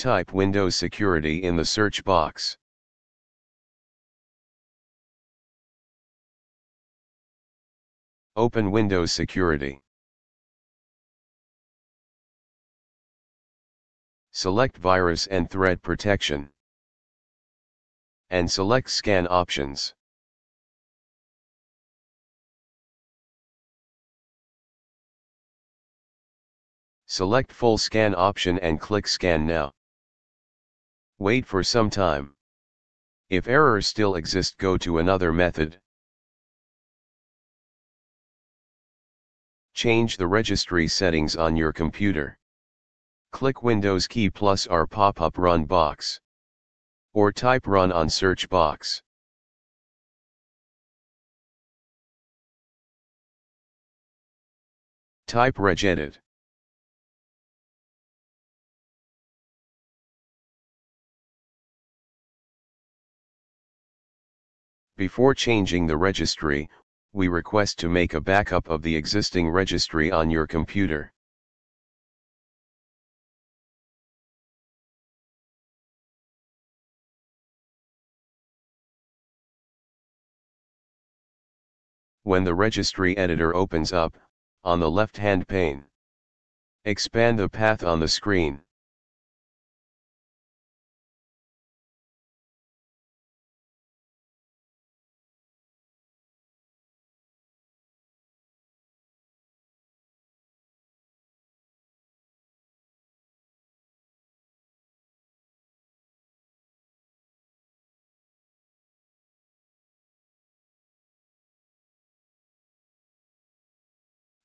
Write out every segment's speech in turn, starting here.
Type Windows Security in the search box. Open Windows Security. Select Virus and Threat Protection. And select Scan options. Select Full Scan option and click Scan Now. Wait for some time. If errors still exist go to another method. Change the registry settings on your computer. Click Windows key plus R pop-up Run box. Or type Run on search box. Type regedit. Before changing the registry, we request to make a backup of the existing registry on your computer. When the registry editor opens up, on the left-hand pane, expand the path on the screen.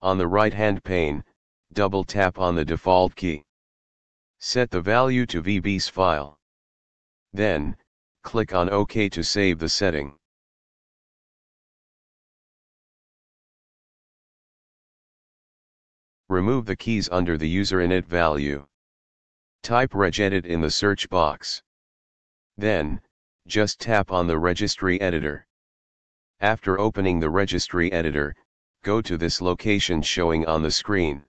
On the right-hand pane, double tap on the default key. Set the value to VBS file. Then, click on OK to save the setting. Remove the keys under the user init value. Type regedit in the search box. Then, just tap on the registry editor. After opening the registry editor, go to this location showing on the screen.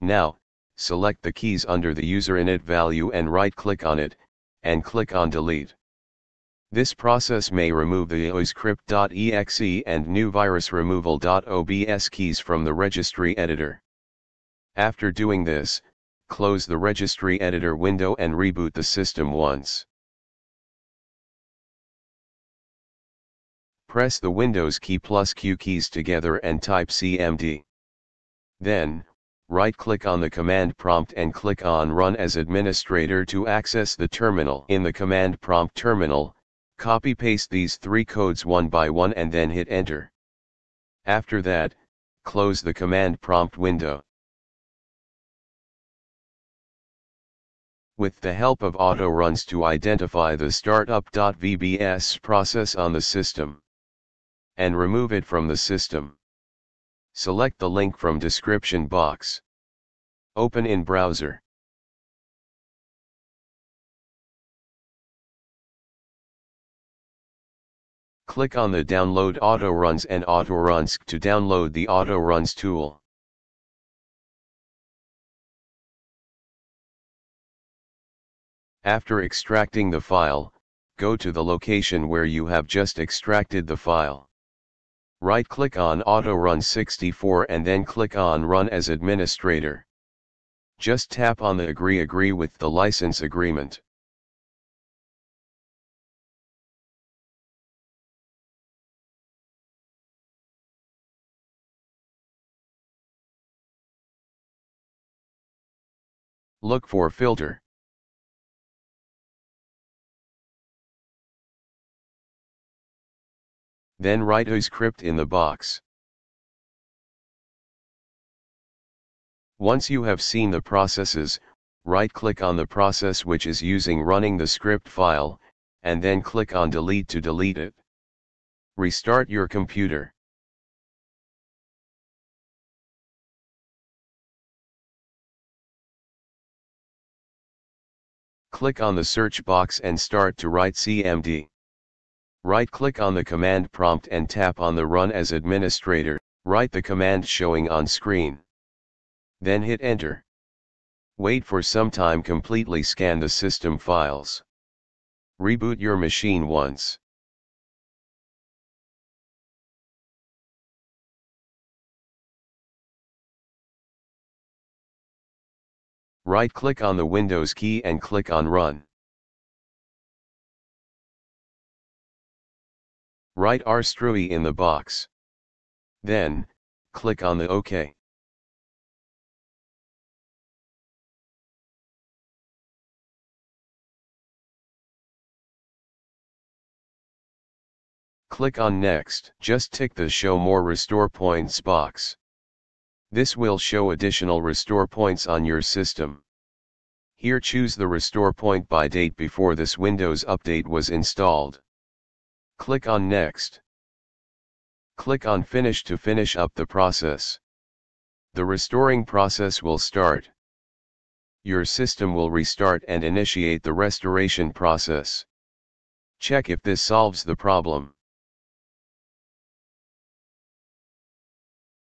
Now, select the keys under the user init value and right-click on it, and click on Delete. This process may remove the oiscrypt.exe and new virus removal.vbs keys from the registry editor. After doing this, close the registry editor window and reboot the system once. Press the Windows key plus Q keys together and type CMD. Then, right-click on the command prompt and click on Run as Administrator to access the terminal. In the command prompt terminal, copy-paste these three codes one by one and then hit Enter. After that, close the command prompt window. With the help of Autoruns to identify the startup.vbs process on the system and remove it from the system. Select the link from description box. Open in browser. Click on the Download Autoruns and Autoruns to download the Autoruns tool. After extracting the file, go to the location where you have just extracted the file. Right-click on Autorun 64 and then click on Run as Administrator. Just tap on the Agree Agree with the license agreement. Look for filter. Then write a script in the box. Once you have seen the processes, right-click on the process which is using running the script file, and then click on delete to delete it. Restart your computer. Click on the search box and start to write CMD. Right-click on the command prompt and tap on the Run as Administrator, write the command showing on screen. Then hit enter. Wait for some time completely scan the system files. Reboot your machine once. Right-click on the Windows key and click on Run. Write rstrui in the box. Then, click on the OK. Click on Next. Just tick the Show More Restore Points box. This will show additional restore points on your system. Here choose the restore point by date before this Windows update was installed. Click on Next. Click on Finish to finish up the process. The restoring process will start. Your system will restart and initiate the restoration process. Check if this solves the problem.